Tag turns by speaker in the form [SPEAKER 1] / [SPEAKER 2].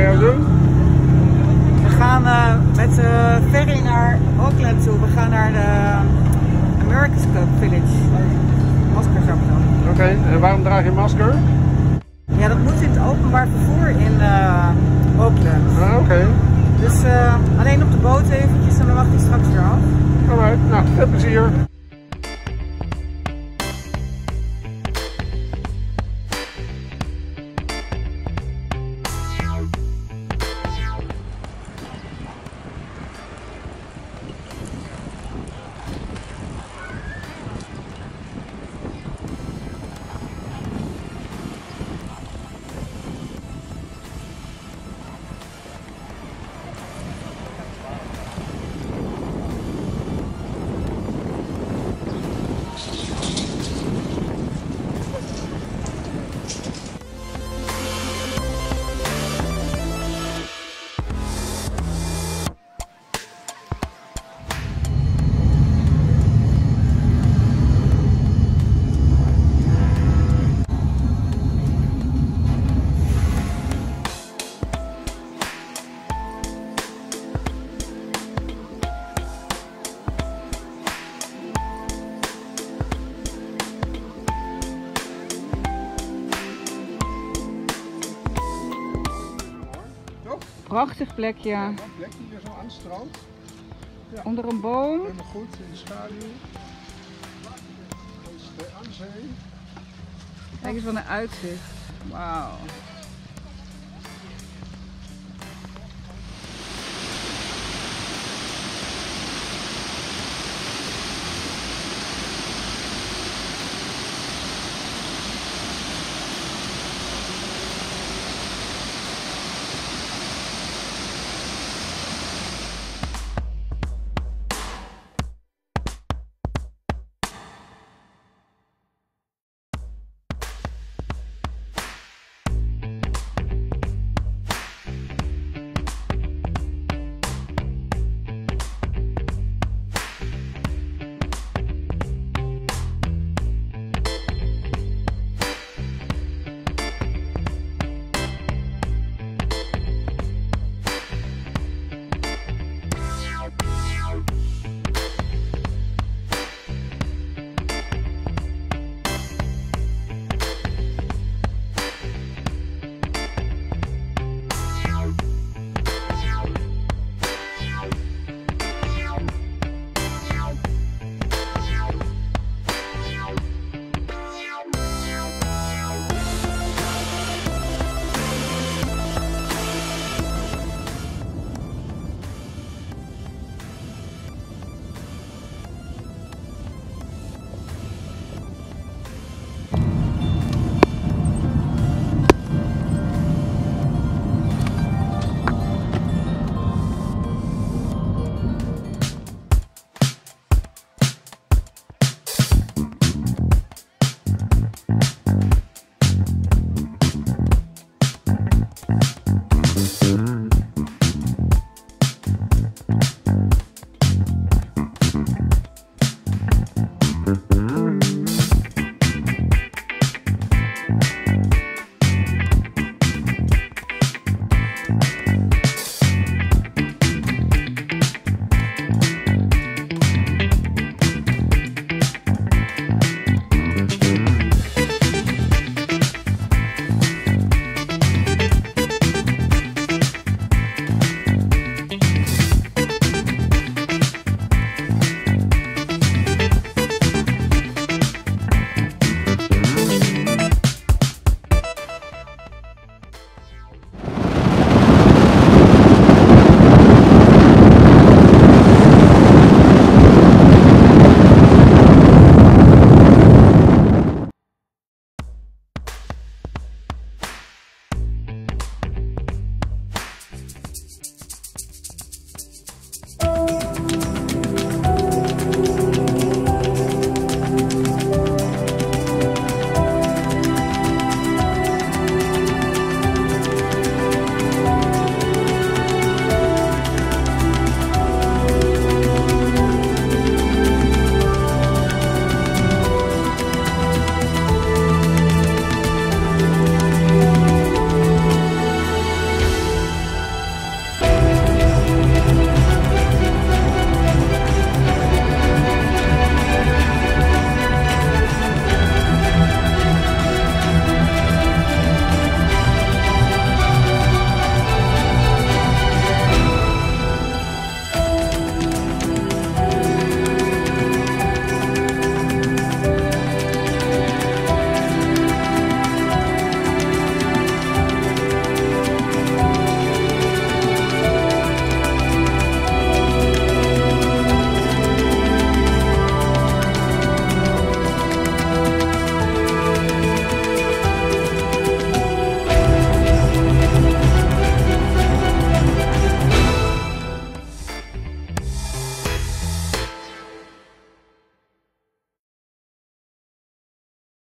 [SPEAKER 1] jij doen?
[SPEAKER 2] We gaan eh, met de ferry naar Auckland toe. We gaan naar de America's Cup Village. Maskerzakken.
[SPEAKER 1] Oké, en waarom draag je een masker?
[SPEAKER 2] Ja, dat moet in het openbaar vervoer in eh, Auckland.
[SPEAKER 1] Ah, oké.
[SPEAKER 2] Dus eh, alleen op de boot eventjes en dan wacht ik straks weer af.
[SPEAKER 1] Alright, nou, veel plezier.
[SPEAKER 2] Prachtig plekje.
[SPEAKER 1] Een plekje hier zo aan het strand.
[SPEAKER 2] Onder een boom.
[SPEAKER 1] Helemaal goed, in de schaduw. Aan de zee.
[SPEAKER 2] Kijk eens wat een uitzicht. Wauw.